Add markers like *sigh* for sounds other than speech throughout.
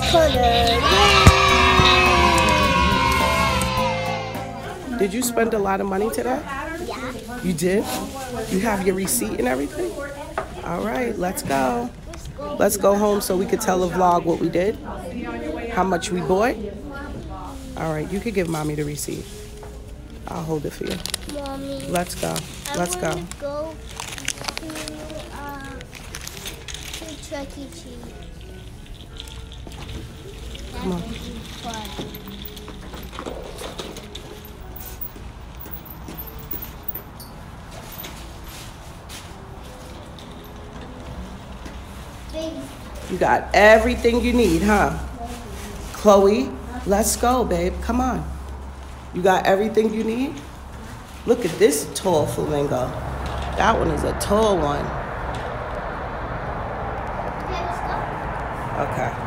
corner. Did you spend a lot of money today? Yeah. You did? You have your receipt and everything? All right, let's go. Let's go home so we could tell the vlog what we did, how much we bought. All right, you could give mommy the receipt. I'll hold it for you. Mommy. Let's go. Let's go. go to, uh, to Chuck E. Cheese. Come on. That would be fun. Big You got everything you need, huh? Khloe, let's go, babe. Come on. You got everything you need? Look at this tall flamingo. That one is a tall one. Okay, let's go. Okay.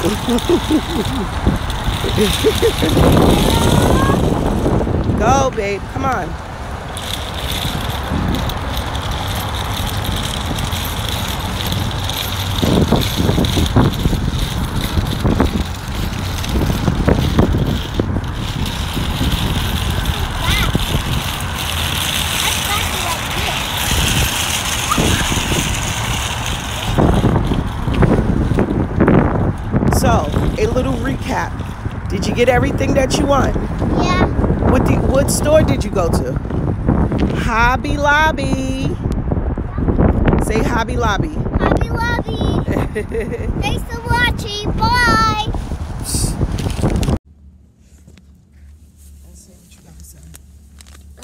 Go, babe. Come on. So, a little recap. Did you get everything that you want? Yeah. What the, what store did you go to? Hobby Lobby. Say Hobby Lobby. Hobby Lobby. *laughs* Thanks for watching. Bye.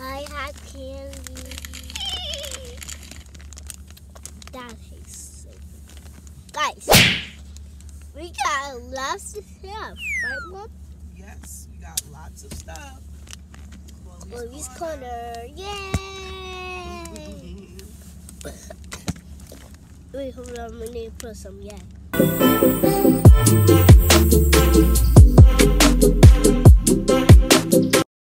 I had candy. That tastes so good. Guys, we got lots of stuff, right, Mom? yes, we got lots of stuff. Khloe's Korner. Yay! *laughs* Wait, hold on. We need to put some yet.